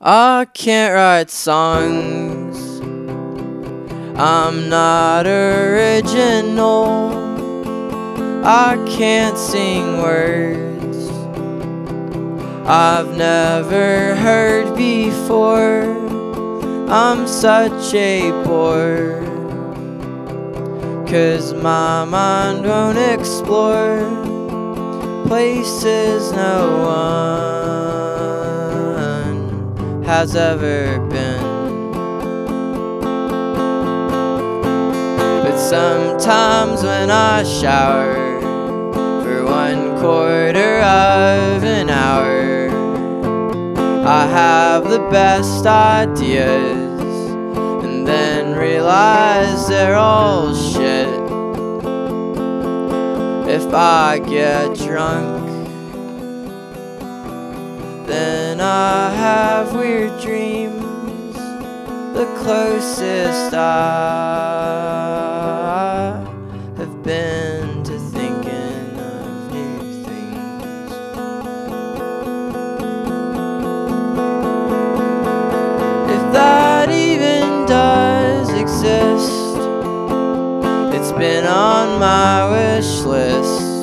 I can't write songs. I'm not original. I can't sing words I've never heard before. I'm such a bore. Cause my mind won't explore places no one has ever been. But sometimes when I shower for one quarter of an hour, I have the best ideas and then realize they're all shit. If I get drunk, dreams. The closest I have been to thinking of new things. If that even does exist, it's been on my wish list